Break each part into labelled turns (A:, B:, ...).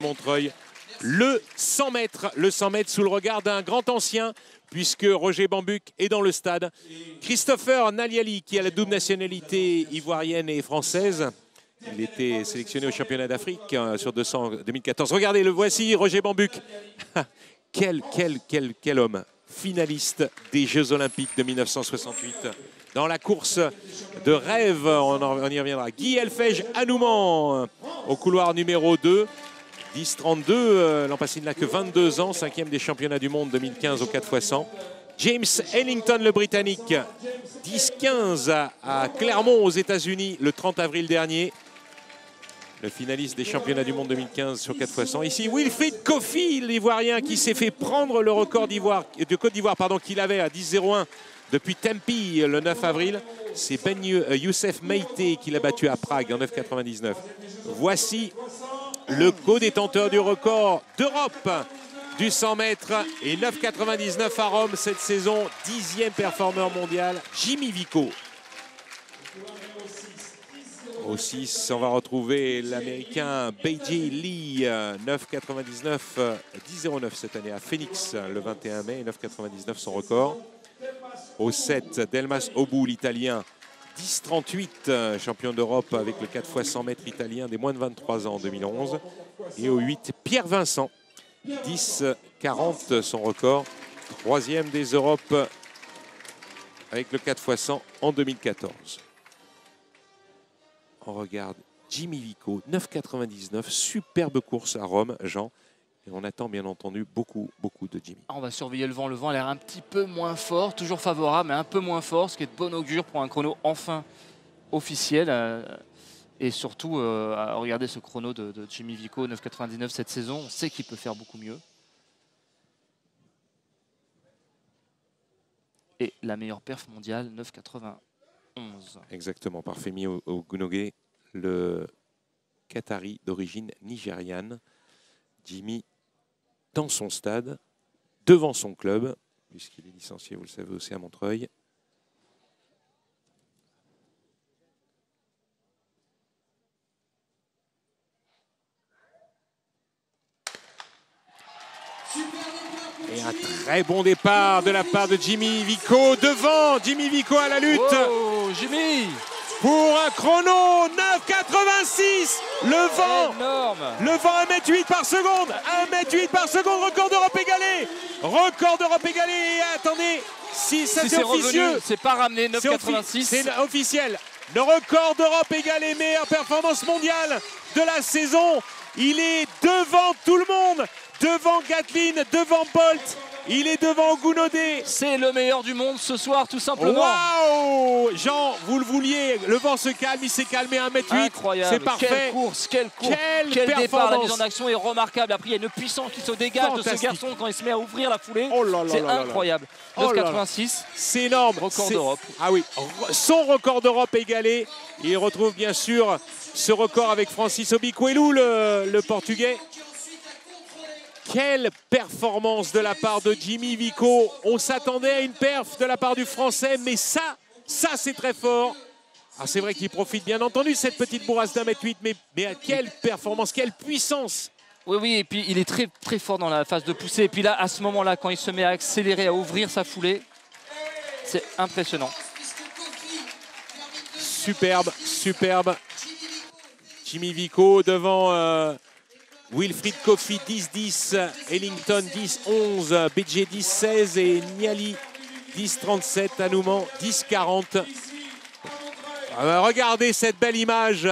A: Montreuil. Le 100 mètres, le 100 mètres sous le regard d'un grand ancien, puisque Roger Bambuc est dans le stade. Christopher Naliali, qui a la double nationalité ivoirienne et française. Il était sélectionné au championnat d'Afrique euh, sur 200 2014. Regardez, le voici, Roger Bambuc. quel, quel, quel, quel homme finaliste des Jeux Olympiques de 1968. Dans la course de rêve, on, on y reviendra. Guy Elfège Anouman au couloir numéro 2. 10-32, euh, l'an passé il n'a que 22 ans, cinquième des championnats du monde 2015 au 4x100. James Ellington, le Britannique, 10-15 à Clermont aux États-Unis le 30 avril dernier. Le finaliste des championnats du monde 2015 sur 4x100. Ici, Wilfried Kofi, l'Ivoirien, qui s'est fait prendre le record de Côte d'Ivoire qu'il avait à 10-01 depuis Tempe le 9 avril. C'est Ben Youssef Meite qui l'a battu à Prague en 9,99. Voici le co-détenteur du record d'Europe du 100 mètres et 9,99 à Rome cette saison, dixième performeur mondial, Jimmy Vico. Au 6, on va retrouver l'Américain Beiji Lee, 9,99, 10,09 cette année à Phoenix le 21 mai, 9,99 son record. Au 7, Delmas Obu, l'Italien, 10-38, euh, champion d'Europe avec le 4 x 100 mètres italien des moins de 23 ans en 2011. Et au 8, Pierre Vincent, 10-40 son record. Troisième des Europes avec le 4 x 100 en 2014. On regarde Jimmy Vico, 9,99, superbe course à Rome, Jean. Et on attend bien entendu beaucoup, beaucoup de Jimmy.
B: On va surveiller le vent. Le vent a l'air un petit peu moins fort, toujours favorable, mais un peu moins fort, ce qui est de bon augure pour un chrono enfin officiel. Euh, et surtout, euh, à regarder ce chrono de, Jimmy Vico, 9,99 cette saison, on sait qu'il peut faire beaucoup mieux. Et la meilleure perf mondiale, 9,91.
A: Exactement, par Femi Ogunogé, le Qatari d'origine nigériane. Jimmy dans son stade, devant son club, puisqu'il est licencié, vous le savez aussi, à Montreuil. Et un très bon départ de la part de Jimmy Vico devant Jimmy Vico à la lutte.
B: Jimmy
A: pour un chrono 9,86. Le vent,
B: Énorme.
A: le vent 1m8 par seconde, 1m8 par seconde, record d'Europe égalé, record d'Europe égalé. Et attendez, si ça c'est officieux,
B: c'est pas ramené 9,86.
A: C'est officiel. Le record d'Europe égalé, meilleure performance mondiale de la saison. Il est devant tout le monde, devant Gatlin, devant Bolt. Il est devant Gounodé.
B: C'est le meilleur du monde ce soir, tout simplement.
A: Waouh Jean, vous le vouliez, le vent se calme, il s'est calmé à 1m8.
B: Incroyable.
A: C'est parfait.
B: Quelle course, quelle course. Quel départ, la mise en action est remarquable. Après, il y a une puissance qui se dégage de ce garçon quand il se met à ouvrir la foulée.
A: Oh
B: c'est incroyable. 9,86.
A: c'est énorme.
B: Record d'Europe.
A: Ah oui, son record d'Europe égalé. Il retrouve bien sûr ce record avec Francis Obiquelu, le, le Portugais. Quelle performance de la part de Jimmy Vico. On s'attendait à une perf de la part du Français, mais ça, ça c'est très fort. Ah, c'est vrai qu'il profite bien entendu cette petite bourrasse d'un mètre 8, mais, mais quelle performance, quelle puissance
B: oui, oui, et puis il est très, très fort dans la phase de poussée. Et puis là, à ce moment-là, quand il se met à accélérer, à ouvrir sa foulée, c'est impressionnant.
A: Superbe, superbe. Jimmy Vico devant euh, Wilfried Kofi 10-10, Ellington 10-11, BJ 10-16 et Niali 10-37, Anouman 10-40. Regardez cette belle image.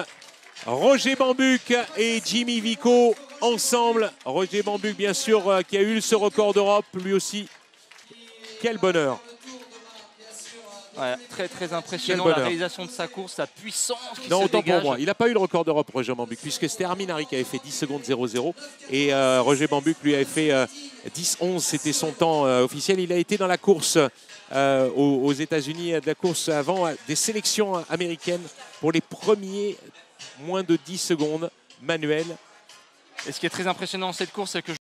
A: Roger Bambuc et Jimmy Vico ensemble. Roger Bambuc, bien sûr, euh, qui a eu ce record d'Europe, lui aussi. Quel bonheur
B: très très impressionnant la réalisation de sa course, sa puissance qui
A: Non,
B: autant
A: pour moi. Il n'a pas eu le record d'Europe, Roger Bambuc, puisque c'était Armin Harry qui avait fait 10 secondes 0-0. Et euh, Roger Bambuc lui avait fait 10-11, euh, c'était son temps euh, officiel. Il a été dans la course aux, aux États-Unis, de la course avant des sélections américaines pour les premiers moins de 10 secondes manuels.
B: Et ce qui est très impressionnant dans cette course, c'est que